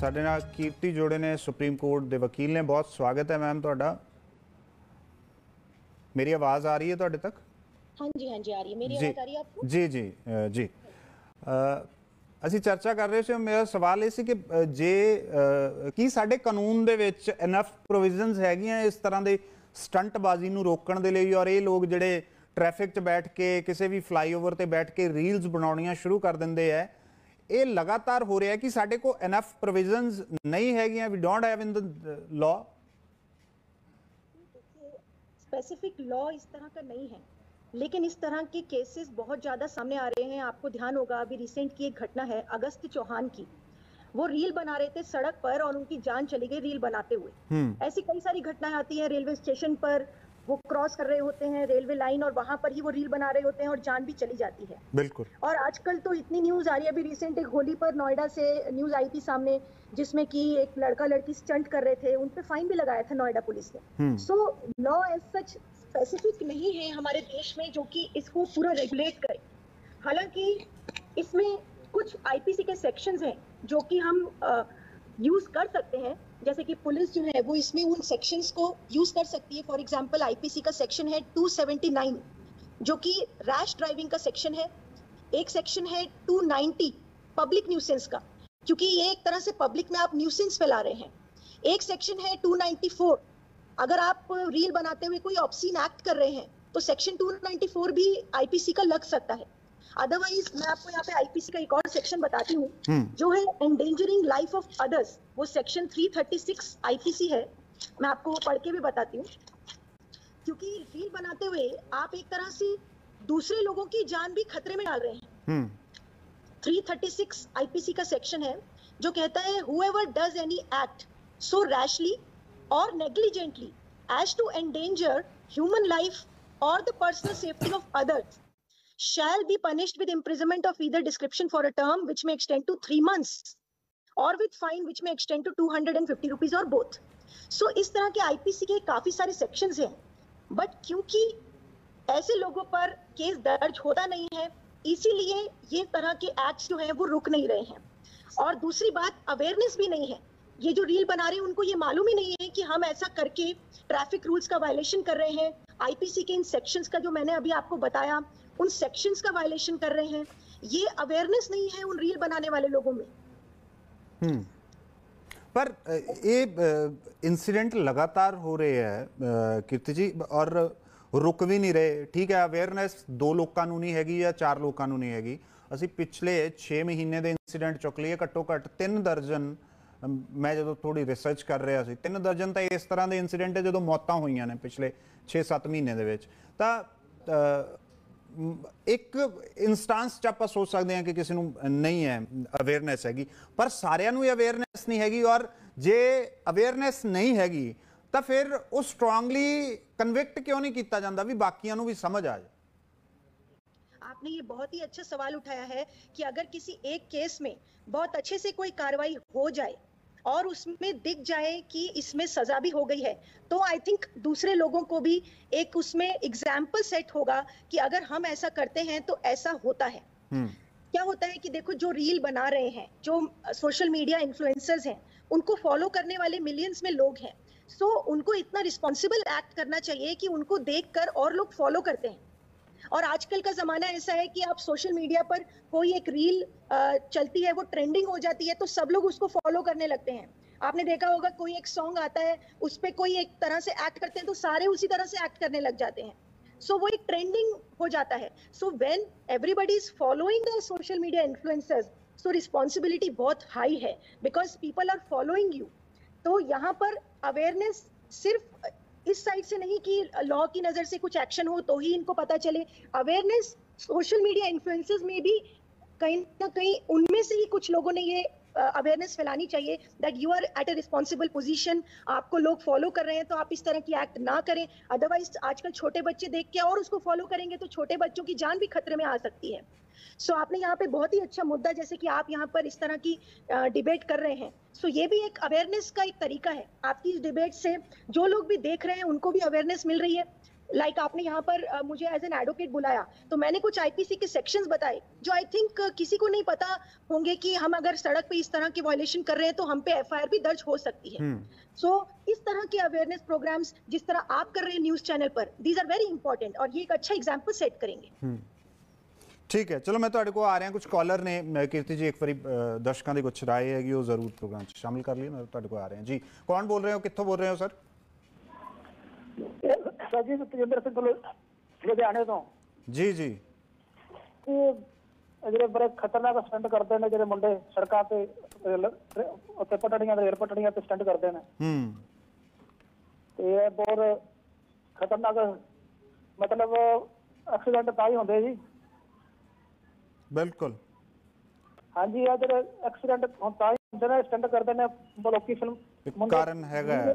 ਸਾਡੇ ਨਾਲ ਕੀਰਤੀ ਜੋੜੇ ਨੇ ਸੁਪਰੀਮ ਕੋਰਟ ਦੇ ਵਕੀਲ ਨੇ। ਬਹੁਤ ਸਵਾਗਤ ਹੈ ਮੈਮ ਤੁਹਾਡਾ। ਮੇਰੀ ਆਵਾਜ਼ ਆ ਰਹੀ ਹੈ ਤੁਹਾਡੇ ਤੱਕ? ਹਾਂਜੀ ਹਾਂਜੀ ਆ ਰਹੀ ਹੈ। ਮੇਰੀ ਆਵਾਜ਼ ਆ ਰਹੀ ਹੈ ਜੀ ਜੀ ਜੀ। ਅਸੀਂ ਚਰਚਾ ਕਰ ਰਹੇ ਸੀ। ਮੇਰਾ ਸਵਾਲ ਇਹ ਸੀ ਕਿ ਜੇ ਕੀ ਸਾਡੇ ਕਾਨੂੰਨ ਦੇ ਵਿੱਚ ਇਨਫ ਪ੍ਰੋਵੀਜ਼ਨਸ ਹੈਗੀਆਂ ਇਸ ਤਰ੍ਹਾਂ ਦੇ ਸਟੰਟਬਾਜ਼ੀ ਨੂੰ ਰੋਕਣ ਦੇ ਲਈ? ਔਰ ਇਹ ਲੋਕ ਜਿਹੜੇ ਟ੍ਰੈਫਿਕ 'ਚ ਬੈਠ ਕੇ ਕਿਸੇ ਵੀ ਫਲਾਈਓਵਰ ਤੇ ਬੈਠ ਕੇ ਰੀਲਸ ਬਣਾਉਣੀਆਂ ਸ਼ੁਰੂ ਕਰ ਦਿੰਦੇ ਐ ਇਹ ਲਗਾਤਾਰ ਹੋ ਰਿਹਾ ਕਿ ਸਾਡੇ ਕੋਲ ਇਨਫ ਪ੍ਰੋਵੀਜ਼ਨਸ ਨਹੀਂ ਹੈਗੀਆਂ ਵੀ don't have in the law specific law इस तरह का नहीं है लेकिन इस तरह के केसेस बहुत ज्यादा सामने आ रहे हैं आपको ध्यान होगा अभी रिसेंट की एक घटना है अगस्त चौहान की वो रील बना रहे थे सड़क पर और उनकी जान चली गई रील बनाते हुए हम्म ऐसी कई सारी घटनाएं आती हैं रेलवे स्टेशन पर वो क्रॉस कर रहे होते हैं रेलवे लाइन और वहाँ पर ही वो रील बना रहे होते हैं और जान भी चली जाती है। ਬਿਲकुल और आजकल तो इतनी न्यूज़ आ रही है अभी रिसेंट एक होली पर नोएडा से न्यूज़ आई थी सामने जिसमें कि एक लड़का लड़की स्टंट कर रहे थे उन पे फाइन भी लगाया था नोएडा पुलिस ने। So law as such specific नहीं है हमारे देश में जो कि इसको पूरा रेगुलेट करे। हालाँकि इसमें कुछ आईपीसी के सेक्शंस हैं जो कि हम यूज़ कर सकते हैं। जैसे कि पुलिस जो है, वो इसमें उन सेक्शंस को यूज़ कर सकती है। फॉर एग्जांपल आईपीसी का सेक्शन है 279 जो कि रैश ड्राइविंग का सेक्शन है। एक सेक्शन है 290 पब्लिक न्यूसेंस का, क्योंकि ये एक तरह से पब्लिक में आप न्यूसेंस फैला रहे हैं। एक सेक्शन है 294 अगर आप रील बनाते हुए कोई ऑप्सीन एक्ट कर रहे हैं तो सेक्शन 294 भी आईपीसी का लग सकता है। अदरवाइज़ मैं आपको यहाँ पे आईपीसी का एक और सेक्शन बताती हूँ हम्म। जो है एंडेंजरिंग लाइफ ऑफ़ अदर्स वो सेक्शन 336 आईपीसी है। मैं आपको वो पढ़ के भी बताती हूँ। क्योंकि रील बनाते हुए आप एक तरह से दूसरे लोगों की जान भी खतरे में डाल रहे हैं। हम्म। 336 आईपीसी का सेक्शन है जो कहता है whoever does any act so rashly or negligently as to endanger human life or the personal safety of others shall be punished with imprisonment of either description for a term which may extend to 3 months or with fine which may extend to 250 rupees or both. So, इस तरह के IPC के काफ़ी सारे sections हैं but क्योंकि ऐसे लोगों पर केस दर्ज होता नहीं है, इसीलिए ये तरह के एक्ट्स जो हैं वो रुक नहीं रहे हैं। और दूसरी बात अवेयरनेस भी नहीं है। ये जो रील बना रहे हैं, उनको ये मालूम ही नहीं है कि हम ऐसा करके ट्रैफ़िक रूल्स का वायलेशन कर रहे हैं। आईपीसी के इन सेक्शंस का जो मैंने अभी आपको बताया उन सेक्शंस का वायलेशन कर रहे हैं ये अवेयरनेस नहीं है उन रील बनाने वाले लोगों में ਹੂੰ ਪਰ ਅ, ਇਹ ਇਨਸੀਡੈਂਟ ਲਗਾਤਾਰ ਹੋ ਰਹੇ ਹੈ ਅ, ਕੀਰਤੀ ਜੀ ਔਰ ਰੁਕ ਵੀ ਨਹੀਂ ਰਹੇ ਠੀਕ ਹੈ ਅਵੇਅਰਨੈਸ ਦੋ ਲੋਕਾਂ ਨੂੰ ਨਹੀਂ ਹੈਗੀ ਜਾਂ ਚਾਰ ਲੋਕਾਂ ਨੂੰ ਨਹੀਂ ਹੈਗੀ ਅਸੀਂ ਪਿਛਲੇ 6 ਮਹੀਨੇ ਦੇ ਇਨਸੀਡੈਂਟ ਚੁੱਕ ਲਈਏ ਘੱਟੋ ਘੱਟ 3 ਦਰਜਨ ਅਮ, ਮੈਂ ਜਦੋਂ ਥੋੜੀ ਰਿਸਰਚ ਕਰ ਰਿਹਾ ਸੀ 3 ਦਰਜਨ ਤਾਂ ਇਸ ਤਰ੍ਹਾਂ ਦੇ ਇਨਸੀਡੈਂਟ ਹੈ ਜਦੋਂ ਮੌਤਾਂ ਹੋਈਆਂ ਨੇ ਪਿਛਲੇ 6-7 ਮਹੀਨੇ ਦੇ ਵਿੱਚ ਤਾਂ ਅ, ਮ, ਇੱਕ ਇਨਸਟੈਂਸ ਚ ਆਪਾਂ ਸੋਚ ਸਕਦੇ ਹਾਂ ਕਿ ਕਿਸੇ ਨੂੰ ਨਹੀਂ ਹੈ ਅਵੇਅਰਨੈਸ ਹੈਗੀ ਪਰ ਸਾਰਿਆਂ ਨੂੰ ਇਹ ਅਵੇਅਰਨੈਸ ਨਹੀਂ ਹੈਗੀ ਔਰ ਜੇ ਅਵੇਅਰਨੈਸ ਨਹੀਂ ਹੈਗੀ ਤਾਂ ਫਿਰ ਉਹ ਸਟਰੋਂਗਲੀ ਕਨਵਿਕਟ ਕਿਉਂ ਨਹੀਂ ਕੀਤਾ ਜਾਂਦਾ ਵੀ ਬਾਕੀਆਂ ਨੂੰ ਵੀ ਸਮਝ ਆ ਜਾਏ आपने ये बहुत ही अच्छा सवाल उठाया है कि अगर किसी एक केस में बहुत अच्छे से कोई कार्रवाई हो जाए और उसमें दिख जाए कि इसमें सजा भी हो गई है। तो आई थिंक दूसरे लोगों को भी एक उसमें एग्ज़ाम्पल सेट होगा कि अगर हम ऐसा करते हैं तो ऐसा होता है। ਹੂੰ क्या होता है कि देखो जो रील बना रहे हैं जो सोशल मीडिया इन्फ्लुएंसर्स हैं उनको फॉलो करने वाले मिलियंस में लोग हैं। सो so, उनको इतना रिस्पॉन्सिबल एक्ट करना चाहिए कि उनको देखकर और लोग फॉलो करते हैं। और आजकल का जमाना ऐसा है कि आप सोशल मीडिया पर कोई एक रील चलती है वो ट्रेंडिंग हो जाती है तो सब लोग उसको फॉलो करने लगते हैं। आपने देखा होगा कोई एक सॉन्ग आता है उस पर कोई एक तरह से एक्ट करते हैं तो सारे उसी तरह से एक्ट करने लग जाते हैं। सो so, वो एक ट्रेंडिंग हो जाता है। So when everybody is following the social media influencers so responsibility बहुत हाई है। Because people are following you तो यहाँ पर अवेयरनेस सिर्फ़ इस साइड से नहीं कि लॉ की नज़र से कुछ एक्शन हो तो ही इनको पता चले। अवेयरनेस सोशल मीडिया इन्फ्लुएंसेस में भी कहीं ना कहीं उनमें से ही कुछ लोगों ने ये अवेयरनेस फैलानी चाहिए that you are at a responsible position आपको लोग फॉलो कर रहे हैं तो आप इस तरह की एक्ट ना करें। अदरवाइज़ आजकल छोटे बच्चे देख के और उसको फॉलो करेंगे तो छोटे बच्चों की जान भी खतरे में आ सकती है। सो so, आपने यहाँ पे बहुत ही अच्छा मुद्दा जैसे कि आप यहाँ पर इस तरह की डिबेट कर रहे हैं। सो so, ये भी एक अवेयरनेस का एक तरीका है। आपकी इस डिबेट से जो लोग भी देख रहे हैं उनको भी अवेयरनेस मिल रही है। लाइक like आपने यहाँ पर uh, मुझे एज एन एडवोकेट बुलाया तो मैंने कुछ आईपीसी के सेक्शंस बताए जो आई थिंक uh, किसी को नहीं पता होंगे कि हम अगर सड़क पे इस तरह की वायलेशन कर रहे हैं तो हम पे एफआईआर भी दर्ज हो सकती है सो so, इस तरह के अवेयरनेस प्रोग्राम्स जिस तरह आप कर रहे हैं न्यूज चैनल पर दीज आर वेरी इंपॉर्टेंट और ये एक अच्छा एग्जाम्पल सेट करेंगे ਠੀਕ ਹੈ ਚਲੋ ਮੈਂ ਤੁਹਾਡੇ ਕੋਲ ਆ ਰਿਹਾ ਕੁਝ ਕਾਲਰ ਨੇ ਮੈਂ ਕੀਰਤੀ ਜੀ ਇੱਕ ਵਾਰੀ ਅ, ਦਰਸ਼ਕਾਂ ਦੀ ਕੁਝ ਰਾਏ ਹੈਗੀ ਉਹ ਜ਼ਰੂਰ ਪ੍ਰੋਗਰਾਮ 'ਚ ਸ਼ਾਮਿਲ ਕਰ ਲਈ ਮੈਂ ਤੁਹਾਡੇ ਕੋਲ ਆ ਰਿਹਾ ਜੀ ਕੌਣ ਬੋਲ ਰਹੇ ਹੋ ਕਿੱਥੋਂ ਬੋਲ ਰਹੇ ਹੋ ਸਰ ਸਰ ਜੀ ਤਜਿੰਦਰ ਸਿੰਘ ਲੁਧਿਆਣੇ ਤੋਂ। ਜੀ ਜੀ। ਇਹ ਜਿਹੜੇ ਬੜੇ ਖਤਰਨਾਕ ਸਟੰਟ ਕਰਦੇ ਨੇ ਜਿਹੜੇ ਮੁੰਡੇ ਸੜਕਾਂ ਤੇ ਉੱਤੇ ਪਟੜੀਆਂ ਤੇ ਰੇਲ ਪਟੜੀਆਂ ਤੇ ਸਟੰਟ ਕਰਦੇ ਨੇ। ਹੂੰ। ਤੇ ਇਹ ਬਹੁਤ ਖਤਰਨਾਕ ਮਤਲਬ ਐਕਸੀਡੈਂਟ ਤਾਂ ਹੀ ਹੁੰਦੇ ਜੀ। ਬਿਲਕੁਲ। ਹਾਂਜੀ ਇਹ ਜਿਹੜੇ ਐਕਸੀਡੈਂਟ ਹੁਣ ਤਾਂ ਹੀ ਜਿਹੜਾ ਸਟੰਟ ਕਰਦੇ ਨੇ ਮਲੋਕੀ ਫਿਲਮ। ਕਾਰਨ ਹੈਗਾ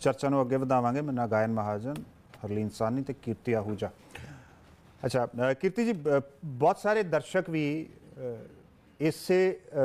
ਚਰਚਾ ਨੂੰ ਅੱਗੇ ਵਧਾਵਾਂਗੇ। ਮੈਂ ਗਾਇਨ ਮਹਾਜਨ ਹਰਲੀਨ ਸਾਨੀ ਤੇ ਕੀਰਤੀ ਆਹੂਜਾ। ਅੱਛਾ ਕੀਰਤੀ ਜੀ ਬਹੁਤ ਸਾਰੇ ਦਰਸ਼ਕ ਵੀ ਇਸੇ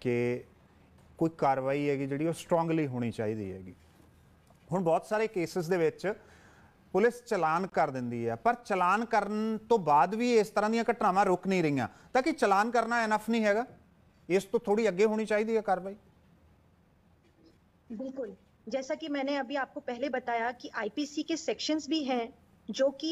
ਕਿ ਕੋਈ ਕਾਰਵਾਈ ਹੈਗੀ ਜਿਹੜੀ ਉਹ ਸਟਰੋਂਗਲੀ ਹੋਣੀ ਚਾਹੀਦੀ ਹੈਗੀ। ਹੁਣ ਬਹੁਤ ਸਾਰੇ ਕੇਸਸ ਦੇ ਵਿੱਚ ਪੁਲਿਸ ਚਲਾਨ ਕਰ ਦਿੰਦੀ ਹੈ ਪਰ ਚਲਾਨ ਕਰਨ ਤੋਂ ਬਾਅਦ ਵੀ ਇਸ ਤਰ੍ਹਾਂ ਦੀਆਂ ਘਟਨਾਵਾਂ ਰੁਕ ਨਹੀਂ ਰਹੀਆਂ ਤਾਂ ਕਿ ਚਲਾਨ ਕਰਨਾ ਐਨਫ ਨਹੀਂ ਹੈਗਾ ਇਸ ਤੋਂ ਥੋੜੀ ਅੱਗੇ ਹੋਣੀ ਚਾਹੀਦੀ ਹੈ ਕਾਰਵਾਈ बिल्कुल जैसा कि मैंने अभी आपको पहले बताया कि आईपीसी के सेक्शंस भी हैं जो कि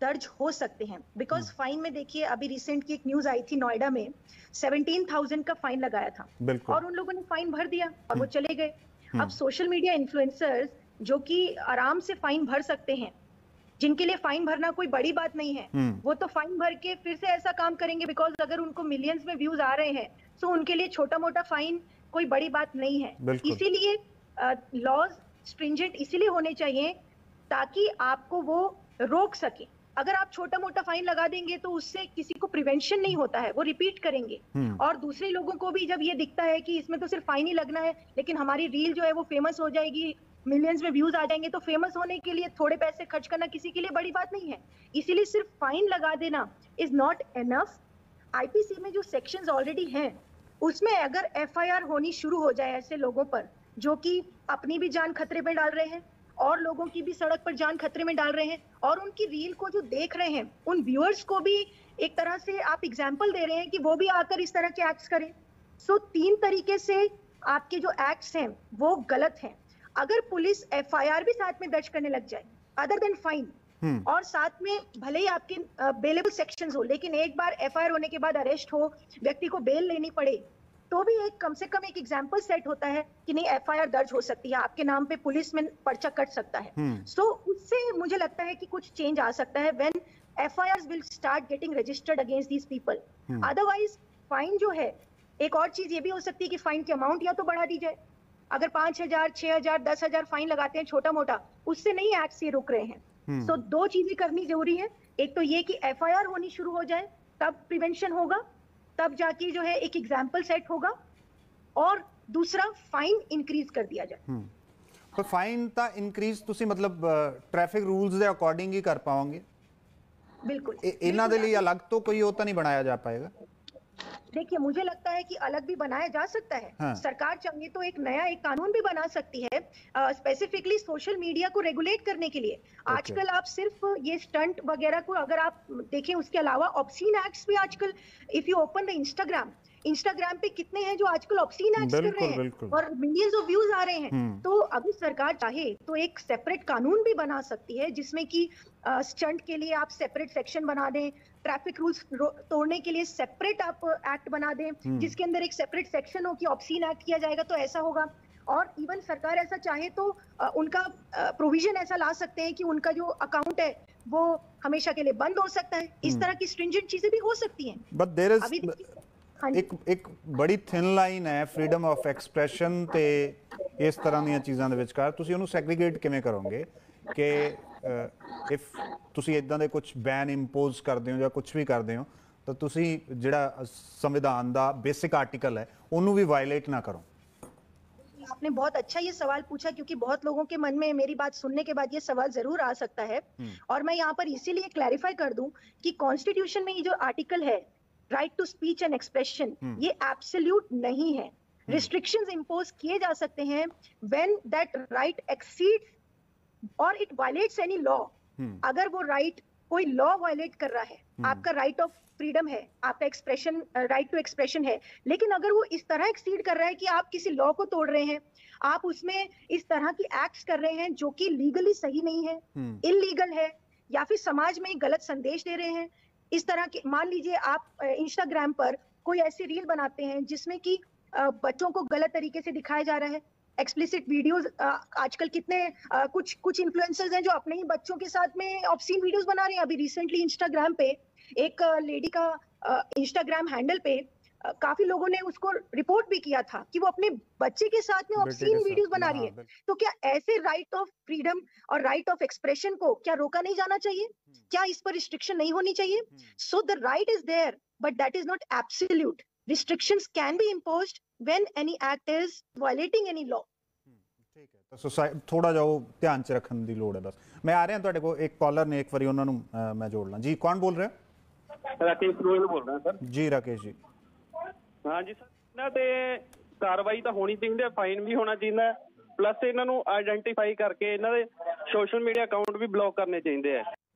दर्ज हो सकते हैं बिकॉज फाइन में देखिए अभी रिसेंट की एक न्यूज आई थी नोएडा में सेवनटीन थाउजेंड का फाइन लगाया था बिल्कुल। और उन लोगों ने फाइन भर दिया और वो चले गए अब सोशल मीडिया इन्फ्लुएंसर्स जो कि आराम से फाइन भर सकते हैं। जिनके लिए फाइन भरना कोई बड़ी बात नहीं है। हम्म। वो तो फाइन भर के फिर से ऐसा काम करेंगे बिकॉज़ अगर उनको मिलियंस में व्यूज़ आ रहे हैं तो उनके लिए छोटा मोटा फाइन कोई बड़ी बात नहीं है। इसीलिए लॉज स्ट्रिंजेंट इसीलिए होने चाहिए ताकि आपको वो रोक सके। अगर आप छोटा मोटा फाइन लगा देंगे तो उससे किसी को प्रिवेंशन नहीं होता है वो रिपीट करेंगे। हम्म। और दूसरे लोगों को भी जब ये दिखता है कि इसमें तो सिर्फ़ फाइन ही लगना है लेकिन हमारी रील जो है वो फ़ेमस हो जाएगी मिलियंस में व्यूज़ आ जाएँगे तो फ़ेमस होने के लिए थोड़े पैसे खर्च करना किसी के लिए बड़ी बात नहीं है। इसीलिए सिर्फ़ फाइन लगा देना इज़ नॉट एनफ आईपीसी में जो सेक्शंस ऑलरेडी हैं, उसमें अगर एफआईआर होनी शुरू हो जाए ऐसे लोगों पर, जो कि अपनी भी जान खतरे में डाल रहे हैं, और लोगों की भी सड़क पर जान खतरे में डाल रहे हैं, और उनकी रील को जो देख रहे हैं, उन व्यूअर्स को भी एक तरह से आप एग्ज़ाम्पल दे रहे हैं कि वो भी आकर इस तरह के एक्ट्स करें। सो तीन तरीके से आपके जो एक्ट्स हैं, वो गलत हैं। अगर पुलिस एफआईआर भी साथ में दर्ज करने लग जाए अदर देन फाइन। और साथ में भले ही आपके बेलेबल सेक्शंस हो लेकिन एक बार एफआईआर होने के बाद अरेस्ट हो व्यक्ति को बेल लेनी पड़े तो भी एक कम से कम एक एग्ज़ाम्पल सेट होता है कि नहीं एफआईआर दर्ज हो सकती है आपके नाम पे पुलिस में पर्चा कट सकता है हम्म। सो उससे मुझे लगता है कि कुछ चेंज आ सकता है when FIR will start getting registered against these people otherwise fine जो है एक और चीज़ ये भी हो सकती है कि फाइन की अमाउंट या तो बढ़ा दी जाए अगर पांच हजार छह हजार दस हजार फाइन लगाते हैं छोटा मोटा उससे नहीं एक्ट ये रुक रहे हैं सो दो चीजें करनी जरूरी है एक तो ये कि एफआईआर होनी शुरू हो जाए तब प्रिवेंशन होगा तब जाके जो है एक एग्जाम्पल सेट होगा और दूसरा फाइन इंक्रीज कर दिया जाए ਪਰ ਫਾਈਨ ਤਾਂ ਇਨਕਰੀਜ਼ ਤੁਸੀਂ ਮਤਲਬ ਟ੍ਰੈਫਿਕ ਰੂਲਸ ਦੇ ਅਕੋਰਡਿੰਗ ਹੀ ਕਰ ਪਾਓਗੇ बिल्कुल ਇਹ- ਇਹਨਾਂ ਦੇ ਲਈ ਅਲੱਗ ਤੋਂ ਕੋਈ ਉਹ ਤਾਂ ਨਹੀਂ ਬਣਾਇਆ ਜਾ ਪਾਏਗਾ देखिए मुझे लगता है कि अलग भी बनाया जा सकता है। हाँ। सरकार चाहिए तो एक नया एक कानून भी बना सकती है स्पेसिफिकली सोशल मीडिया को रेगुलेट करने के लिए। आजकल आप सिर्फ़ ये स्टंट वगैरह को अगर आप देखें उसके अलावा ऑप्शीन एक्ट्स भी आजकल if you open the Instagram Instagram पे कितने हैं जो आजकल ऑप्सीन एक्ट्स कर रहे हैं? और मिलियंस ऑफ़ व्यूज़ आ रहे हैं। हम्म। तो अगर सरकार चाहे तो एक सेपरेट कानून भी बना सकती है जिसमें कि स्टंट के लिए आप सेपरेट सेक्शन बना दें ट्रैफ़िक रूल्स तोड़ने के लिए सेपरेट आप एक्ट बना दें जिसके अंदर एक सेपरेट सेक्शन हो कि ऑप्सीन एक्ट किया जाएगा तो ऐसा होगा। और इवन सरकार ऐसा चाहे तो उनका प्रोविज़न ऐसा ला सकते हैं कि उनका जो अकाउंट है वो हमेशा के लिए बंद हो सकता है। इस तरह की स्ट्रिंजेंट चीज़ें भी हो सकती हैं। देयर अभी इज़ ਇੱਕ ਇੱਕ ਬੜੀ ਥਿਨ ਲਾਈਨ ਹੈ ਫਰੀडम ਆਫ ਐਕਸਪ੍ਰੈਸ਼ਨ ਤੇ ਇਸ ਤਰ੍ਹਾਂ ਦੀਆਂ ਚੀਜ਼ਾਂ ਦੇ ਵਿਚਕਾਰ। ਤੁਸੀਂ ਉਹਨੂੰ ਸੈਗਰੀਗੇਟ ਕਿਵੇਂ ਕਰੋਗੇ ਕਿ ਇਫ ਤੁਸੀਂ ਇਦਾਂ ਦੇ ਕੁਝ ਬੈਨ ਇੰਪੋਜ਼ ਕਰਦੇ ਹੋ ਜਾਂ ਕੁਝ ਵੀ ਕਰਦੇ ਹੋ ਤਾਂ ਤੁਸੀਂ ਜਿਹੜਾ ਸੰਵਿਧਾਨ ਦਾ ਬੇਸਿਕ ਆਰਟੀਕਲ ਹੈ ਉਹਨੂੰ ਵੀ ਵਾਇਲੇਟ ਨਾ ਕਰੋ। आपने बहुत अच्छा ये सवाल पूछा क्योंकि बहुत लोगों के मन में मेरी बात सुनने के बाद ये सवाल जरूर आ सकता है। और मैं यहाँ पर इसीलिए क्लैरिफाई कर दूं कि कॉन्स्टिट्यूशन में ये जो आर्टिकल है right to speech and expression ये एब्सोल्यूट नहीं है। रिस्ट्रिक्शंस इम्पोज किए जा सकते हैं when that right exceeds or it violates any law. अगर वो राइट right, कोई लॉ वायलेट कर रहा है आपका राइट ऑफ़ फ्रीडम है आपका एक्सप्रेशन राइट टू एक्सप्रेशन है लेकिन अगर वो इस तरह एक्सीड कर रहा है कि आप किसी लॉ को तोड़ रहे हैं आप उसमें इस तरह की एक्ट्स कर रहे हैं जो कि लीगली सही नहीं है। इलीगल है या फिर समाज में गलत संदेश दे रहे हैं इस तरह के मान लीजिए आप इंस्टाग्राम पर कोई ऐसी रील बनाते हैं जिसमें कि बच्चों को गलत तरीके से दिखाया जा रहा है एक्सप्लिसिट वीडियोस आजकल कितने आ, कुछ कुछ इन्फ्लुएंसर्स हैं जो अपने ही बच्चों के साथ में ऑब्सीन वीडियोस बना रहे हैं। अभी रिसेंटली इंस्टाग्राम पे एक लेडी का इंस्टाग्राम हैंडल पे काफी लोगों ने उसको रिपोर्ट भी किया था कि वो अपने बच्चे के साथ में बेटे के ऑब्सीन साथ वीडियोस में, बना रही हाँ, है बिल्कुल। तो क्या ऐसे राइट ऑफ फ्रीडम और राइट ऑफ एक्सप्रेशन को क्या रोका नहीं जाना चाहिए क्या इस पर रिस्ट्रिक्शन नहीं होनी चाहिए so the right is there but that is not absolute restrictions can be imposed when any act is violating any law ਠੀਕ ਹੈ ਤਾਂ ਸੋਸਾਇਟੀ ਥੋੜਾ ਜਿਹਾ ਉਹ ਧਿਆਨ ਚ ਰੱਖਣ ਦੀ ਲੋੜ ਹੈ ਬਸ ਮੈਂ ਆ ਰਿਹਾ ਤੁਹਾਡੇ ਕੋਲ ਇੱਕ ਕਾਲਰ ਨੇ ਇੱਕ ਵਾਰੀ ਉਹਨਾਂ ਨੂੰ ਅ, ਮੈਂ ਜੋੜ ਲਾਂ ਜੀ ਕੌਣ ਬੋਲ ਰਿਹਾ ਰਾਕੇਸ਼ ਗੋਇਲ ਬੋਲ ਰਿਹਾ ਸਰ ਜੀ ਰਾਕੇਸ਼ ਜੀ ਹਾਂਜੀ ਸਰ ਇਹਨਾਂ ਤੇ ਕਾਰਵਾਈ ਤਾਂ ਹੋਣੀ ਚਾਹੀਦੀ ਹੈ ਫਾਈਨ ਵੀ ਹੋਣਾ ਚਾਹੀਦਾ ਪਲੱਸ ਇਹਨਾਂ ਨੂੰ ਆਇਡੈਂਟੀਫਾਈ ਕਰਕੇ ਇਹਨਾਂ ਦੇ ਸੋਸ਼ਲ ਮੀਡੀਆ ਅਕਾਊਂਟ ਵੀ ਬਲੌਕ ਕਰਨੇ ਚਾਹੀਦੇ ਆ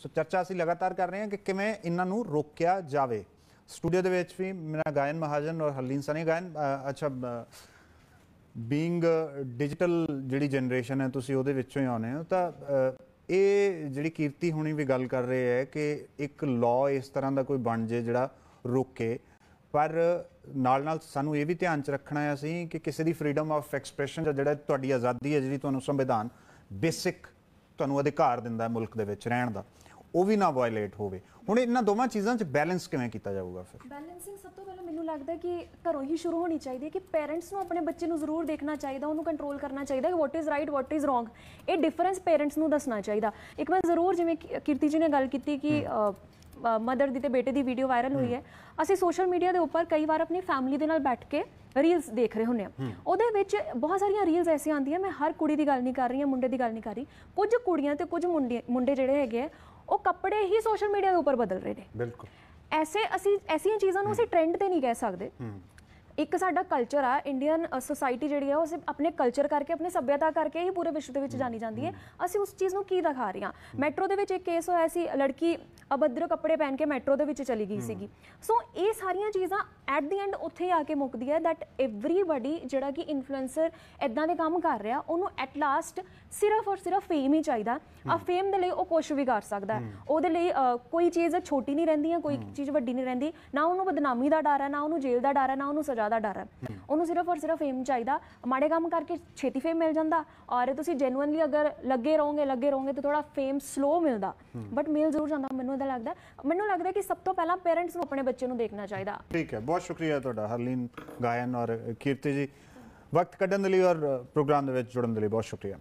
ਸੋ ਚਰਚਾ ਅਸੀਂ ਲਗਾਤਾਰ ਕਰ ਰਹੇ ਹਾਂ ਕਿ ਕਿਵੇਂ ਇਹਨਾਂ ਨੂੰ ਰੋਕਿਆ ਜਾਵੇ ਸਟੂਡੀਓ ਦੇ ਵਿੱਚ ਵੀ ਮੇਰਾ ਗਾਇਨ ਮਹਾਜਨ ਔਰ ਹਰਲੀਨ ਸਨੀ ਗਾਇਨ ਅ, ਅੱਛਾ ਬੀਇੰਗ ਡਿਜੀਟਲ ਜਿਹੜੀ ਜਨਰੇਸ਼ਨ ਹੈ ਤੁਸੀਂ ਉਹਦੇ ਵਿੱਚੋਂ ਹੀ ਆਉਨੇ ਹੋ ਤਾਂ ਅ, ਇਹ ਜਿਹੜੀ ਕੀਰਤੀ ਹੁਣੀ ਵੀ ਗੱਲ ਕਰ ਰਹੇ ਹੈ ਕਿ ਇੱਕ ਲਾਅ ਇਸ ਤਰ੍ਹਾਂ ਦਾ ਕੋਈ ਬਣ ਜੇ ਜਿਹੜਾ ਰੋਕੇ। ਪਰ ਨਾਲ ਨਾਲ ਸਾਨੂੰ ਇਹ ਵੀ ਧਿਆਨ ਚ ਰੱਖਣਾ ਹੈ ਅਸੀਂ ਕਿ ਕਿਸੇ ਦੀ ਫਰੀडम ਆਫ ਐਕਸਪ੍ਰੈਸ਼ਨ ਜਾਂ ਜਿਹੜਾ ਤੁਹਾਡੀ ਆਜ਼ਾਦੀ ਹੈ ਜਿਹੜੀ ਤੁਹਾਨੂੰ ਸੰਵਿਧਾਨ ਬੇਸਿਕ ਤੁਹਾਨੂੰ ਅਧਿਕਾਰ ਦਿੰਦਾ ਹੈ ਮੁਲਕ ਦੇ ਵਿੱਚ ਰਹਿਣ ਦਾ। ਉਹ ਵੀ ਨਾ ਵਾਇਲੇਟ ਹੋਵੇ। ਹੁਣ ਇਹਨਾਂ ਦੋਵਾਂ ਚੀਜ਼ਾਂ 'ਚ ਬੈਲੈਂਸ ਕਿਵੇਂ ਕੀਤਾ ਜਾਊਗਾ ਫਿਰ? ਬੈਲੈਂਸਿੰਗ ਸਭ ਤੋਂ ਪਹਿਲਾਂ ਮੈਨੂੰ ਲੱਗਦਾ ਕਿ ਘਰੋਂ ਹੀ ਸ਼ੁਰੂ ਹੋਣੀ ਚਾਹੀਦੀ ਹੈ ਕਿ ਪੇਰੈਂਟਸ ਨੂੰ ਆਪਣੇ ਬੱਚੇ ਨੂੰ ਜ਼ਰੂਰ ਦੇਖਣਾ ਚਾਹੀਦਾ ਉਹਨੂੰ ਕੰਟਰੋਲ ਕਰਨਾ ਚਾਹੀਦਾ ਕਿ what is right what is wrong ਇਹ ਡਿਫਰੈਂਸ ਪੇਰੈਂਟਸ ਨੂੰ ਦੱਸਣਾ ਚਾਹੀਦਾ। ਇੱਕ ਮੈਂ ਜ਼ਰੂਰ ਜਿਵੇਂ ਕੀਰਤੀ ਜੀ ਨੇ ਗੱਲ ਕੀਤੀ ਕਿ ਮਦਰ ਦੀ ਤੇ ਬੇਟੇ ਦੀ ਵੀਡੀਓ ਵਾਇਰਲ ਹੋਈ ਹੈ। ਅਸੀਂ ਸੋਸ਼ਲ ਮੀਡੀਆ ਦੇ ਉੱਪਰ ਕਈ ਵਾਰ ਆਪਣੀ ਫੈਮਿਲੀ ਦੇ ਨਾਲ ਬੈਠ ਕੇ ਰੀਲਸ ਦੇਖ ਰਹੇ ਹੁੰਨੇ ਆ ਉਹਦੇ ਵਿੱਚ ਬਹੁਤ ਸਾਰੀਆਂ ਰੀਲਸ ਐਸੀਆਂ ਆਉਂਦੀਆਂ ਮੈਂ ਹਰ ਕੁੜੀ ਦੀ ਗੱਲ ਨਹੀਂ ਕਰ ਰਹੀ ਹਾਂ ਮੁੰਡੇ ਦੀ ਗੱਲ ਨਹੀਂ ਕਰ ਰਹੀ। ਕੁਝ ਕੁੜੀਆਂ ਤੇ ਕੁਝ ਮੁੰਡੇ ਮੁੰਡੇ ਜਿਹੜੇ ਹੈਗੇ ਆ ਉਹ ਕੱਪੜੇ ਹੀ ਸੋਸ਼ਲ ਮੀਡੀਆ ਦੇ ਉੱਪਰ ਬਦਲ ਰਹੇ ਨੇ। ਬਿਲਕੁਲ। ਐਸੇ ਅਸੀਂ ਐਸੀਆਂ ਚੀਜ਼ਾਂ ਨੂੰ ਅਸੀਂ ਟ੍ਰੈਂਡ ਤੇ ਨਹੀਂ ਕਹਿ ਸਕਦੇ। ਇੱਕ ਸਾਡਾ ਕਲਚਰ ਆ ਇੰਡੀਅਨ ਸੋਸਾਇਟੀ ਜਿਹੜੀ ਆ ਉਹ ਸਿਰਫ ਆਪਣੇ ਕਲਚਰ ਕਰਕੇ ਆਪਣੇ ਸੱਭਿਅਤਾ ਕਰਕੇ ਹੀ ਪੂਰੇ ਵਿਸ਼ਵ ਦੇ ਵਿੱਚ ਜਾਣੀ ਜਾਂਦੀ ਹੈ। ਅਸੀਂ ਉਸ ਚੀਜ਼ ਨੂੰ ਕੀ ਦਿਖਾ ਰਹੇ ਹਾਂ? ਮੈਟਰੋ ਦੇ ਵਿੱਚ ਇੱਕ ਕੇਸ ਹੋਇਆ ਸੀ ਲੜਕੀ ਅਭਦਰ ਕੱਪੜੇ ਪਹਿਨ ਕੇ ਮੈਟਰੋ ਦੇ ਵਿੱਚ ਚਲੀ ਗਈ ਸੀਗੀ। ਸੋ ਇਹ ਸਾਰੀਆਂ ਚੀਜ਼ਾਂ ਐਟ ਦੀ ਐਂਡ ਉੱਥੇ ਆ ਕੇ ਮੁੱਕਦੀ ਹੈ ਦੈਟ ਏਵਰੀਬਾਡੀ ਜਿਹੜਾ ਕਿ ਇਨਫਲੂਐਂਸਰ ਇਦਾਂ ਦੇ ਕੰਮ ਕਰ ਰਿਹਾ ਉਹਨੂੰ ਐਟ ਲਾਸਟ ਸਿਰਫ ਔਰ ਸਿਰਫ ਫੇਮ ਹੀ ਚਾਹੀਦਾ। ਆ ਫੇਮ ਦੇ ਲਈ ਉਹ ਕੁਝ ਵੀ ਕਰ ਸਕਦਾ ਉਹਦੇ ਲਈ ਕੋਈ ਚੀਜ਼ ਛੋਟੀ ਨਹੀਂ ਰਹਿੰਦੀ ਹੈ ਕੋਈ ਚੀਜ਼ ਵੱਡੀ ਨਹੀਂ ਰਹਿੰਦੀ। ਨਾ ਉਹਨੂੰ ਬਦਨਾਮੀ ਦਾ ਡਰ ਹੈ ਨਾ ਉਹਨੂੰ ਜੇਲ੍ਹ ਦਾ ਡਰ ਹੈ ਨਾ ਉਹਨੂੰ ਸਜ਼ਾ ਦਾ ਡਰ ਹੈ। ਉਹਨੂੰ ਸਿਰਫ ਔਰ ਸਿਰਫ ਫੇਮ ਚਾਹੀਦਾ। ਮਾੜੇ ਕੰਮ ਕਰਕੇ ਛੇਤੀ ਫੇਮ ਮਿਲ ਜਾਂਦਾ ਔਰ ਤੁਸੀਂ ਜੈਨੂਇਨਲੀ ਅਗਰ ਲੱਗੇ ਰਹੋਗੇ ਲੱਗੇ ਰਹੋਗੇ ਤਾਂ ਥੋੜਾ ਫੇਮ ਸਲੋ ਮਿਲਦਾ। ਬਟ ਮਿਲ ਜ਼ਰੂਰ ਜਾਂਦਾ, ਮੈਨੂੰ ਇਹਦਾ ਲੱਗਦਾ। ਮੈਨੂੰ ਲੱਗਦਾ ਕਿ ਸਭ ਤੋਂ ਪਹਿਲਾਂ ਪੇਰੈਂਟਸ ਨੂੰ ਆਪਣੇ ਬੱਚੇ ਨੂੰ ਦੇਖਣਾ ਚਾਹੀਦਾ। ਠੀਕ ਹੈ, ਬਹੁਤ ਸ਼ੁਕਰੀਆ ਤੁਹਾਡਾ, ਹਰਲੀਨ, ਗਾਇਨ ਔਰ ਕੀਰਤੀ ਜੀ। ਵਕਤ ਕੱਢਣ ਦੇ ਲਈ ਔਰ ਪ੍ਰੋਗਰਾਮ ਦੇ ਵਿੱਚ ਜੁੜਨ ਦੇ ਲਈ ਬਹੁਤ ਸ਼ੁਕਰੀਆ।